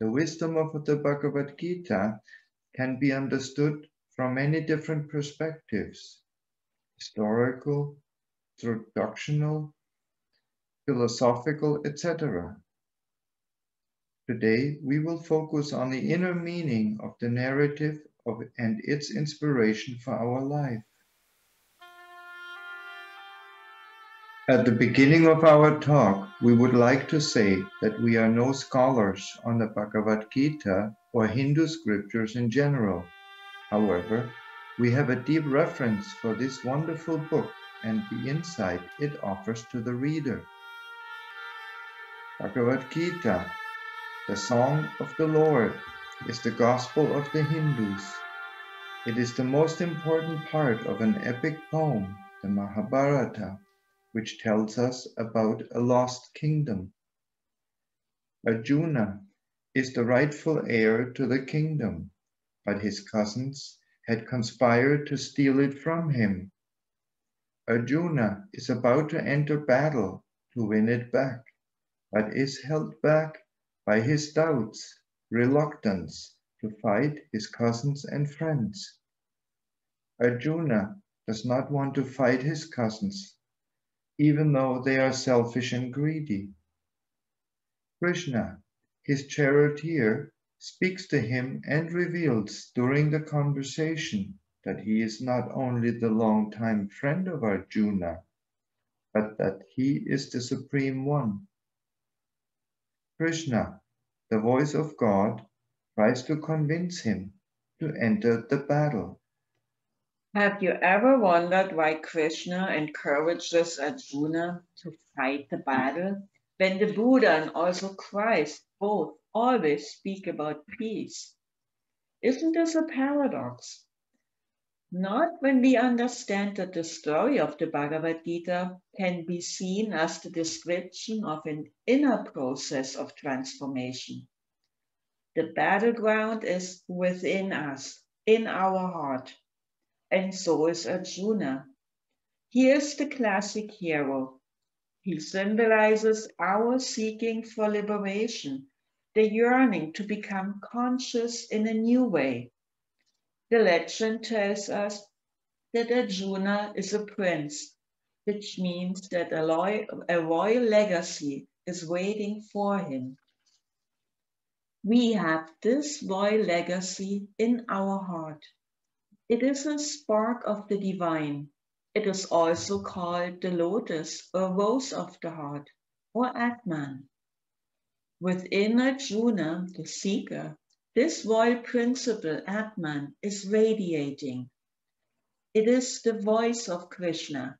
the wisdom of the Bhagavad Gita can be understood from many different perspectives historical, introductional, philosophical, etc. Today, we will focus on the inner meaning of the narrative of, and its inspiration for our life. At the beginning of our talk, we would like to say that we are no scholars on the Bhagavad Gita or Hindu scriptures in general. However, we have a deep reverence for this wonderful book and the insight it offers to the reader. Bhagavad Gita, the Song of the Lord, is the Gospel of the Hindus. It is the most important part of an epic poem, the Mahabharata, which tells us about a lost kingdom. Arjuna is the rightful heir to the kingdom, but his cousins had conspired to steal it from him. Arjuna is about to enter battle to win it back but is held back by his doubts, reluctance to fight his cousins and friends. Arjuna does not want to fight his cousins, even though they are selfish and greedy. Krishna, his charioteer, speaks to him and reveals during the conversation that he is not only the longtime friend of Arjuna, but that he is the Supreme One. Krishna, the voice of God, tries to convince him to enter the battle. Have you ever wondered why Krishna encourages Arjuna to fight the battle when the Buddha and also Christ both always speak about peace? Isn't this a paradox? Not when we understand that the story of the Bhagavad Gita can be seen as the description of an inner process of transformation. The battleground is within us, in our heart, and so is Arjuna. He is the classic hero. He symbolizes our seeking for liberation, the yearning to become conscious in a new way the legend tells us that Arjuna is a prince, which means that a, a royal legacy is waiting for him. We have this royal legacy in our heart. It is a spark of the divine. It is also called the lotus or rose of the heart or Atman. Within Arjuna, the seeker, this royal principle, Atman, is radiating. It is the voice of Krishna.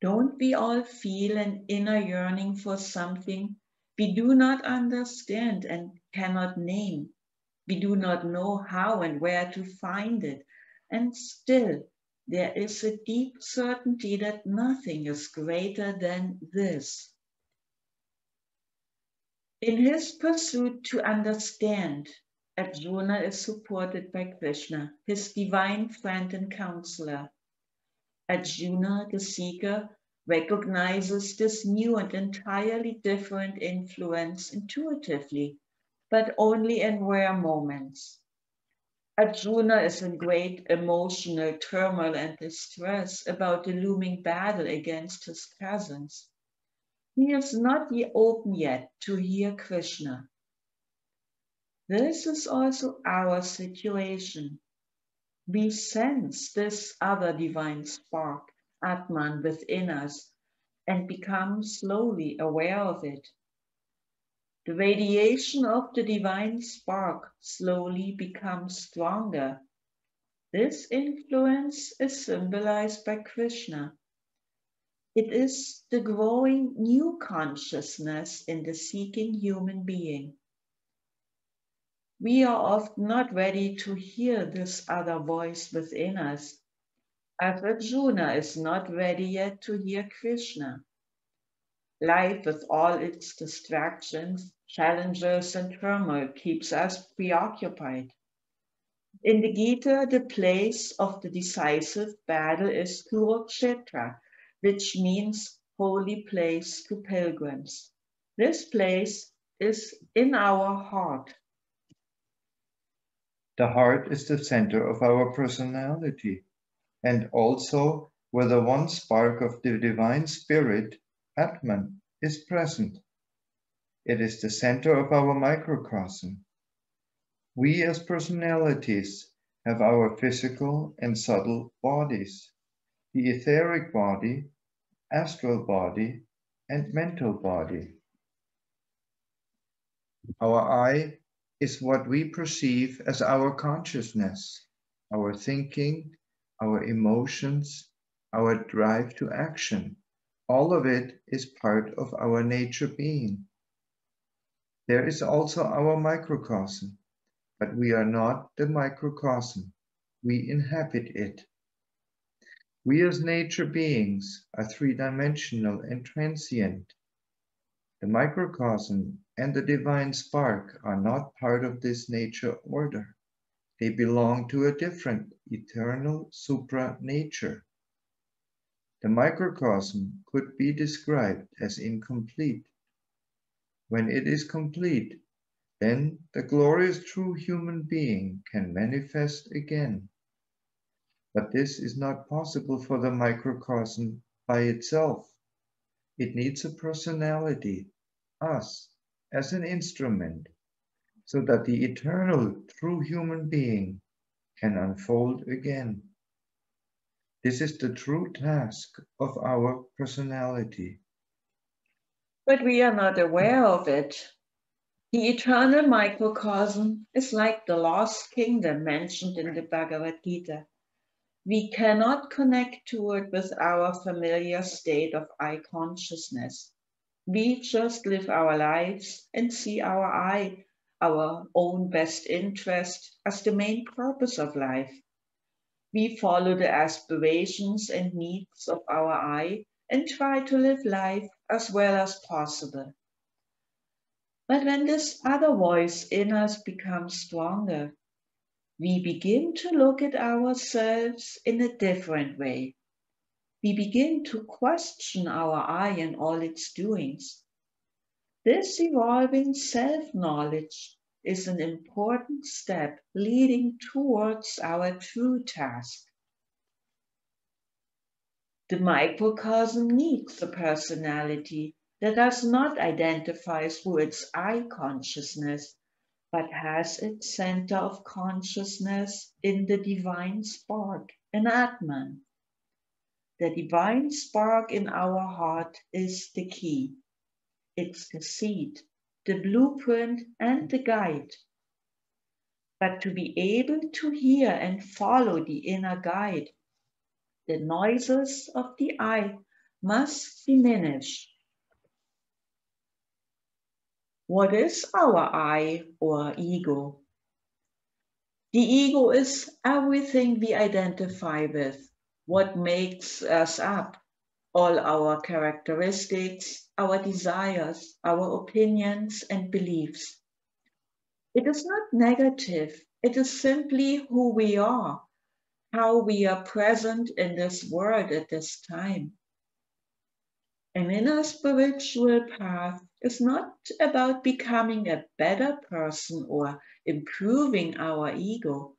Don't we all feel an inner yearning for something we do not understand and cannot name? We do not know how and where to find it. And still, there is a deep certainty that nothing is greater than this. In his pursuit to understand, Arjuna is supported by Krishna, his divine friend and counselor. Arjuna, the seeker, recognizes this new and entirely different influence intuitively, but only in rare moments. Arjuna is in great emotional turmoil and distress about the looming battle against his cousins. He is not yet open yet to hear Krishna. This is also our situation. We sense this other divine spark, Atman, within us and become slowly aware of it. The radiation of the divine spark slowly becomes stronger. This influence is symbolized by Krishna. It is the growing new consciousness in the seeking human being. We are often not ready to hear this other voice within us, as Arjuna is not ready yet to hear Krishna. Life with all its distractions, challenges, and turmoil keeps us preoccupied. In the Gita, the place of the decisive battle is Kurukshetra, which means holy place to pilgrims. This place is in our heart. The heart is the center of our personality and also where the one spark of the divine spirit, Atman, is present. It is the center of our microcosm. We as personalities have our physical and subtle bodies, the etheric body, astral body, and mental body. Our I is what we perceive as our consciousness, our thinking, our emotions, our drive to action. All of it is part of our nature being. There is also our microcosm, but we are not the microcosm. We inhabit it. We as nature beings are three-dimensional and transient. The microcosm and the divine spark are not part of this nature order. They belong to a different, eternal supra-nature. The microcosm could be described as incomplete. When it is complete, then the glorious true human being can manifest again. But this is not possible for the microcosm by itself. It needs a personality, us, as an instrument, so that the eternal true human being can unfold again. This is the true task of our personality. But we are not aware of it. The eternal microcosm is like the lost kingdom mentioned in the Bhagavad Gita. We cannot connect to it with our familiar state of I consciousness. We just live our lives and see our I, our own best interest, as the main purpose of life. We follow the aspirations and needs of our I and try to live life as well as possible. But when this other voice in us becomes stronger, we begin to look at ourselves in a different way. We begin to question our I and all its doings. This evolving self knowledge is an important step leading towards our true task. The microcosm needs a personality that does not identify through its I consciousness, but has its center of consciousness in the divine spark, in Atman. The divine spark in our heart is the key. It's the seed the blueprint and the guide. But to be able to hear and follow the inner guide, the noises of the I must diminish. What is our I or ego? The ego is everything we identify with, what makes us up, all our characteristics, our desires, our opinions and beliefs. It is not negative, it is simply who we are, how we are present in this world at this time. An inner spiritual path is not about becoming a better person or improving our ego.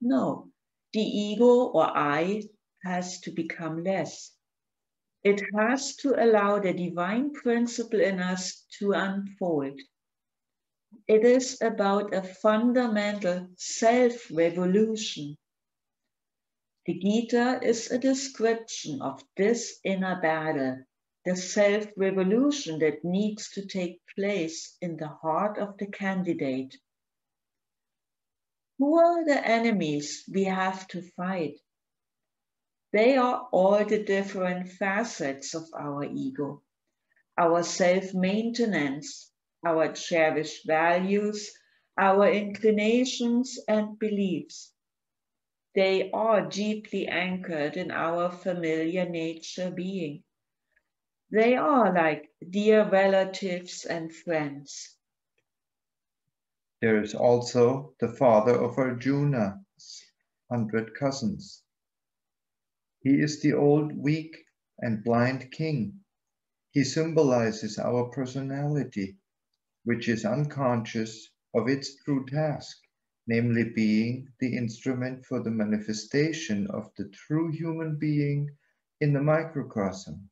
No, the ego or I has to become less. It has to allow the divine principle in us to unfold. It is about a fundamental self revolution. The Gita is a description of this inner battle, the self revolution that needs to take place in the heart of the candidate. Who are the enemies we have to fight? They are all the different facets of our ego, our self-maintenance, our cherished values, our inclinations and beliefs. They are deeply anchored in our familiar nature being. They are like dear relatives and friends. There is also the father of Arjuna's hundred cousins. He is the old, weak, and blind king. He symbolizes our personality. which is unconscious of its true task, namely being the instrument for the manifestation of the true human being in the microcosm.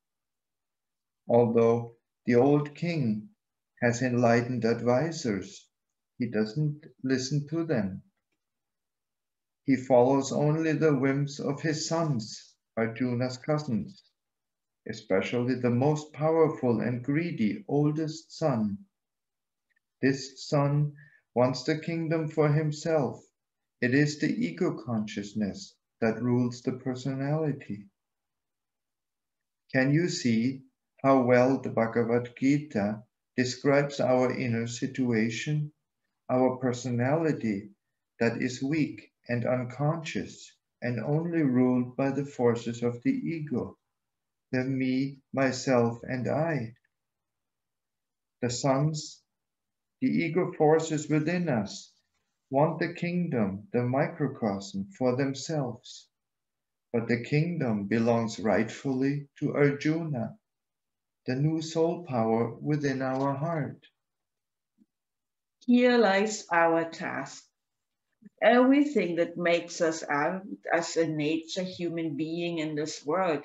Although the old king has enlightened advisors, he doesn't listen to them. He follows only the whims of his sons, Arjuna's cousins, especially the most powerful and greedy oldest son. This son wants the kingdom for himself. It is the ego consciousness that rules the personality. Can you see how well the Bhagavad Gita describes our inner situation, our personality that is weak and unconscious and only ruled by the forces of the ego, the me, myself, and I. The sons, the ego forces within us, want the kingdom, the microcosm, for themselves. But the kingdom belongs rightfully to Arjuna, the new soul power within our heart. Here lies our task everything that makes us out as a nature human being in this world,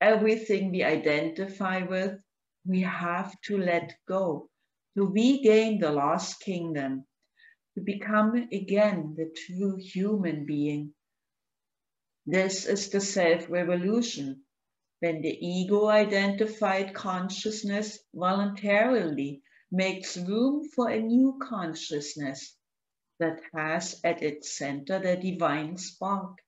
everything we identify with, we have to let go to regain the lost kingdom, to become again the true human being. This is the self revolution, when the ego identified consciousness voluntarily makes room for a new consciousness that has at its center the divine spark.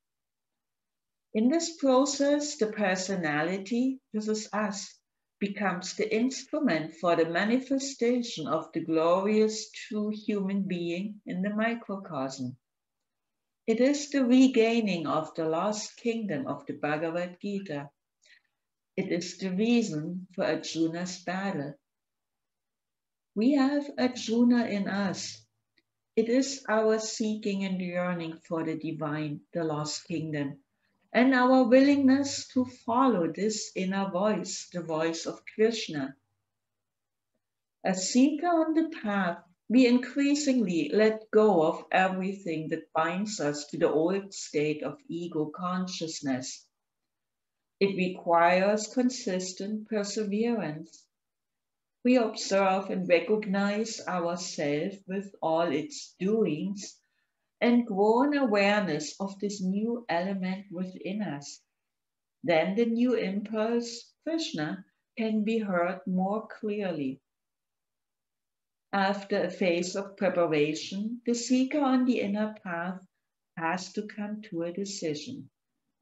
In this process, the personality, this is us, becomes the instrument for the manifestation of the glorious true human being in the microcosm. It is the regaining of the lost kingdom of the Bhagavad Gita. It is the reason for Arjuna's battle. We have Arjuna in us, it is our seeking and yearning for the divine, the lost kingdom, and our willingness to follow this inner voice, the voice of Krishna. As seeker on the path, we increasingly let go of everything that binds us to the old state of ego consciousness. It requires consistent perseverance we observe and recognize ourselves with all its doings and grow an awareness of this new element within us. Then the new impulse, Krishna, can be heard more clearly. After a phase of preparation, the seeker on the inner path has to come to a decision.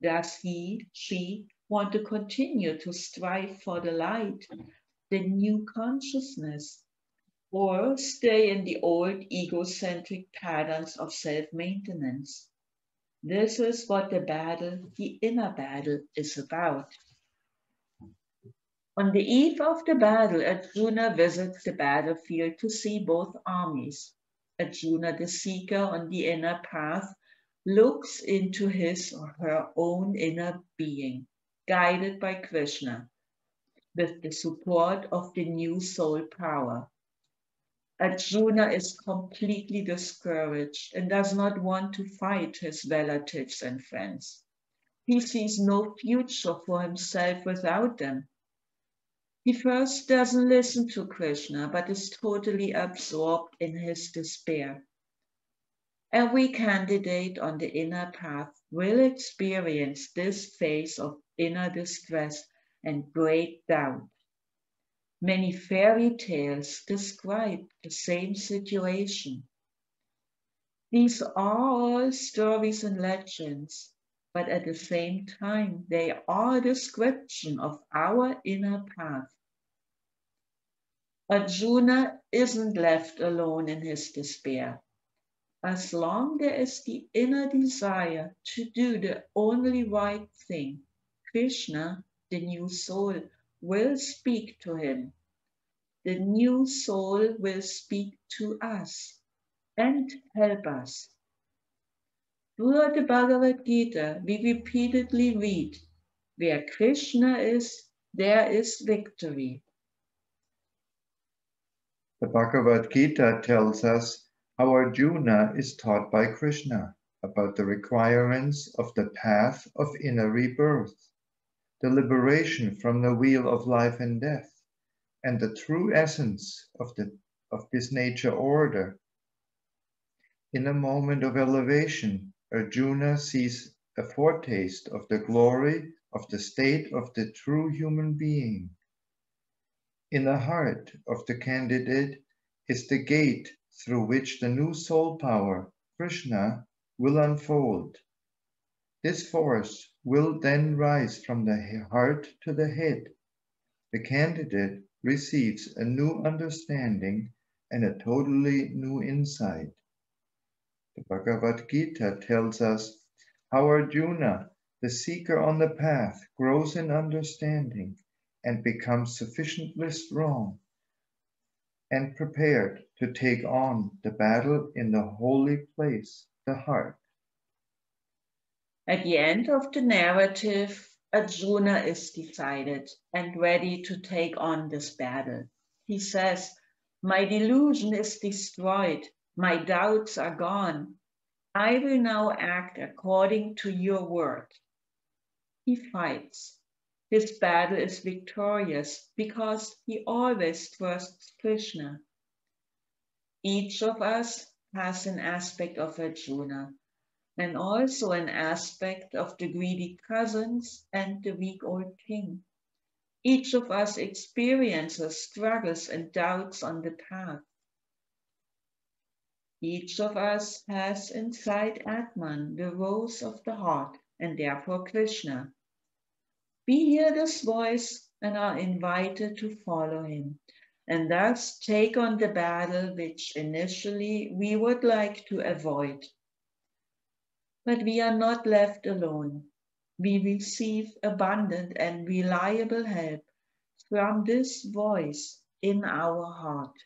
Does he, she want to continue to strive for the light the new consciousness or stay in the old egocentric patterns of self-maintenance. This is what the battle, the inner battle, is about. On the eve of the battle, Arjuna visits the battlefield to see both armies. Arjuna, the seeker on the inner path, looks into his or her own inner being, guided by Krishna with the support of the new soul power. Arjuna is completely discouraged and does not want to fight his relatives and friends. He sees no future for himself without them. He first doesn't listen to Krishna, but is totally absorbed in his despair. Every candidate on the inner path will experience this phase of inner distress and great doubt. Many fairy tales describe the same situation. These are all stories and legends, but at the same time, they are a description of our inner path. Arjuna isn't left alone in his despair. As long there is the inner desire to do the only right thing, Krishna the new soul will speak to him. The new soul will speak to us and help us. Throughout the Bhagavad Gita, we repeatedly read, where Krishna is, there is victory. The Bhagavad Gita tells us how Arjuna is taught by Krishna about the requirements of the path of inner rebirth, the liberation from the wheel of life and death, and the true essence of, the, of this nature order. In a moment of elevation, Arjuna sees a foretaste of the glory of the state of the true human being. In the heart of the candidate is the gate through which the new soul power, Krishna, will unfold. This force will then rise from the heart to the head. The candidate receives a new understanding and a totally new insight. The Bhagavad Gita tells us how Arjuna, the seeker on the path, grows in understanding and becomes sufficiently strong and prepared to take on the battle in the holy place, the heart. At the end of the narrative, Arjuna is decided and ready to take on this battle. He says, My delusion is destroyed, my doubts are gone. I will now act according to your word. He fights. His battle is victorious because he always trusts Krishna. Each of us has an aspect of Arjuna and also an aspect of the greedy cousins and the weak old king. Each of us experiences struggles and doubts on the path. Each of us has inside Atman the rose of the heart and therefore Krishna. We hear this voice and are invited to follow him and thus take on the battle which initially we would like to avoid. But we are not left alone. We receive abundant and reliable help from this voice in our heart.